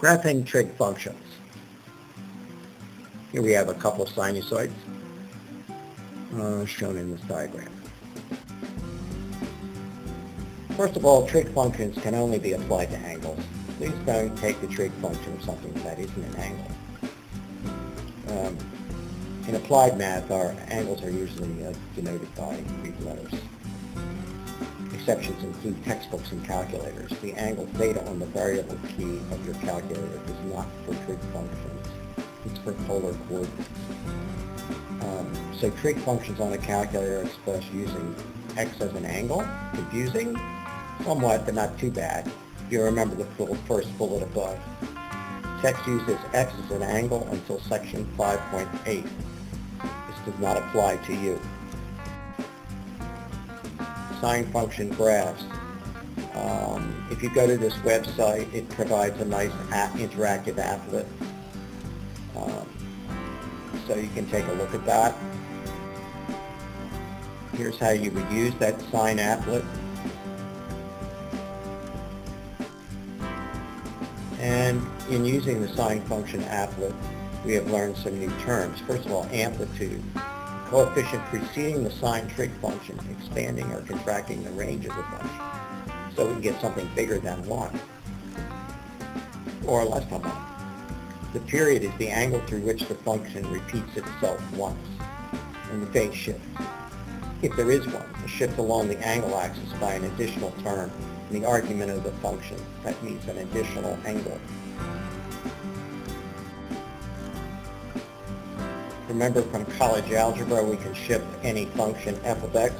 Graphing trig functions. Here we have a couple of sinusoids uh, shown in this diagram. First of all, trig functions can only be applied to angles. Please don't take the trig function of something that isn't an angle. Um, in applied math, our angles are usually uh, denoted by Greek letters. Exceptions include textbooks and calculators. The angle theta on the variable key of your calculator is not for trig functions. It's for polar coordinates. Um, so trig functions on a calculator expressed using x as an angle. Confusing? Somewhat, but not too bad. You remember the first bullet above. Text uses x as an angle until section 5.8. This does not apply to you sine function graphs. Um, if you go to this website, it provides a nice interactive applet. Um, so you can take a look at that. Here's how you would use that sine applet. And in using the sine function applet, we have learned some new terms. First of all, amplitude coefficient preceding the sine trig function, expanding or contracting the range of the function. So we can get something bigger than 1, or less than 1. The period is the angle through which the function repeats itself once, and the phase shift. If there is one, the shift along the angle axis by an additional term in the argument of the function, that means an additional angle Remember from college algebra, we can shift any function f of x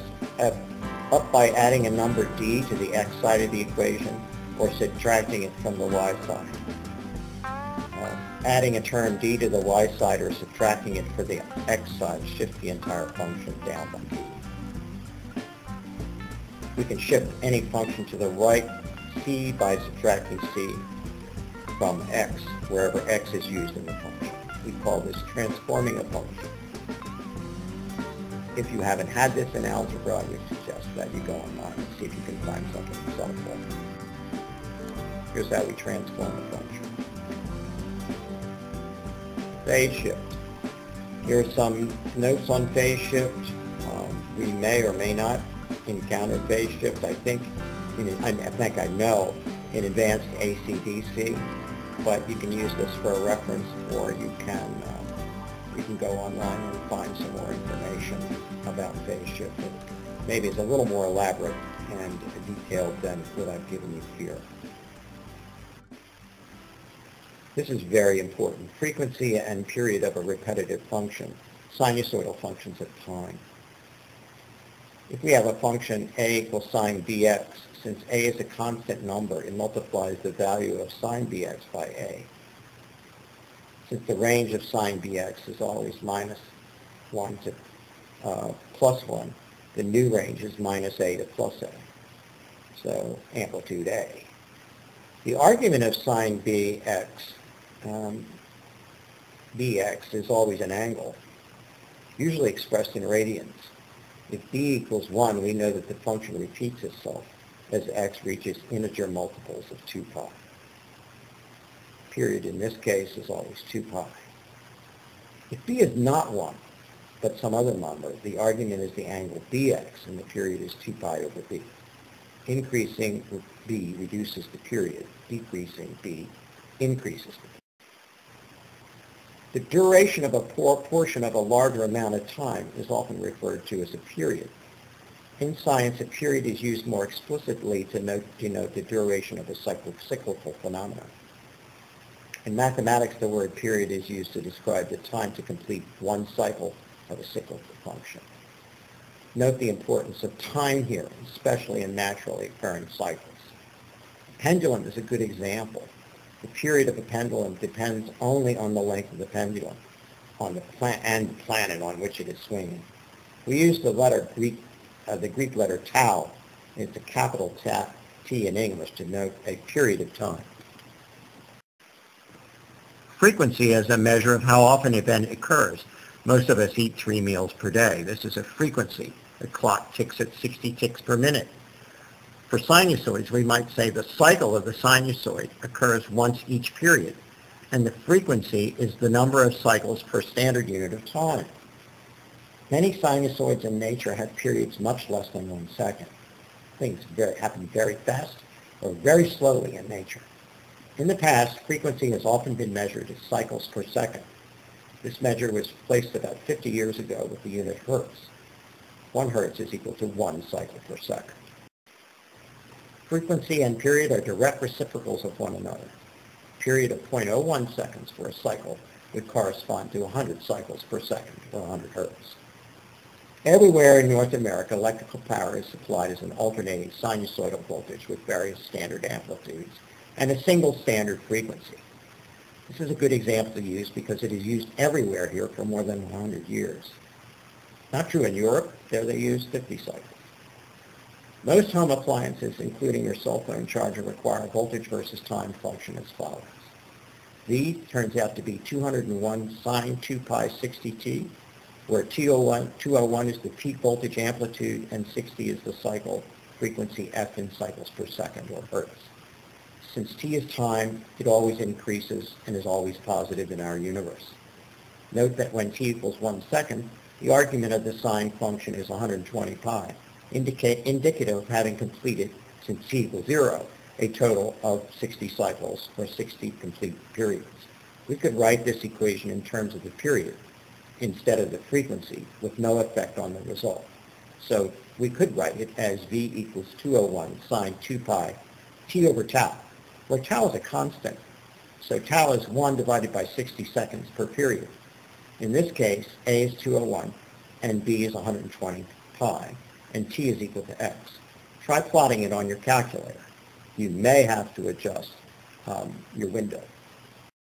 up by adding a number d to the x side of the equation or subtracting it from the y side. Uh, adding a term d to the y side or subtracting it for the x side shift the entire function down by d. We can shift any function to the right c by subtracting c from x, wherever x is used in the function. We call this transforming a function. If you haven't had this in algebra, I would suggest that you go online and see if you can find something that's helpful. Here's how we transform a function. Phase shift. Here are some notes on phase shift. Um, we may or may not encounter phase shift. I think, I think I know in advanced ACDC but you can use this for a reference or you can um, you can go online and find some more information about phase shift that maybe is a little more elaborate and detailed than what I've given you here. This is very important. Frequency and period of a repetitive function, sinusoidal functions of time. If we have a function a equals sine bx, since a is a constant number, it multiplies the value of sine bx by a. Since the range of sine bx is always minus 1 to uh, plus 1, the new range is minus a to plus a. So amplitude a. The argument of sine bx, um, bx is always an angle, usually expressed in radians. If b equals 1, we know that the function repeats itself as x reaches integer multiples of 2 pi. Period in this case is always 2 pi. If b is not 1, but some other number, the argument is the angle bx, and the period is 2 pi over b. Increasing b reduces the period. Decreasing b increases the the duration of a portion of a larger amount of time is often referred to as a period. In science, a period is used more explicitly to note, denote the duration of a cyclical phenomenon. In mathematics, the word period is used to describe the time to complete one cycle of a cyclical function. Note the importance of time here, especially in naturally occurring cycles. Pendulum is a good example. The period of a pendulum depends only on the length of the pendulum on the and the planet on which it is swinging. We use the letter Greek, uh, the Greek letter tau. It's a capital T in English to note a period of time. Frequency is a measure of how often an event occurs. Most of us eat three meals per day. This is a frequency. The clock ticks at 60 ticks per minute. For sinusoids, we might say the cycle of the sinusoid occurs once each period, and the frequency is the number of cycles per standard unit of time. Many sinusoids in nature have periods much less than one second. Things very, happen very fast or very slowly in nature. In the past, frequency has often been measured as cycles per second. This measure was placed about 50 years ago with the unit hertz. One hertz is equal to one cycle per second. Frequency and period are direct reciprocals of one another. Period of 0.01 seconds for a cycle would correspond to 100 cycles per second, or 100 hertz. Everywhere in North America, electrical power is supplied as an alternating sinusoidal voltage with various standard amplitudes and a single standard frequency. This is a good example to use because it is used everywhere here for more than 100 years. Not true in Europe. There they use 50 cycles. Most home appliances, including your cell phone charger, require a voltage versus time function as follows. V turns out to be 201 sine 2 pi 60t, where 201, 201 is the peak voltage amplitude and 60 is the cycle frequency f in cycles per second, or hertz. Since t is time, it always increases and is always positive in our universe. Note that when t equals 1 second, the argument of the sine function is 120 pi indicate, indicative of having completed, since t equals 0, a total of 60 cycles or 60 complete periods. We could write this equation in terms of the period instead of the frequency with no effect on the result. So we could write it as v equals 201 sine 2 pi t over tau, where tau is a constant. So tau is 1 divided by 60 seconds per period. In this case, a is 201 and b is 120 pi and t is equal to x. Try plotting it on your calculator. You may have to adjust um, your window.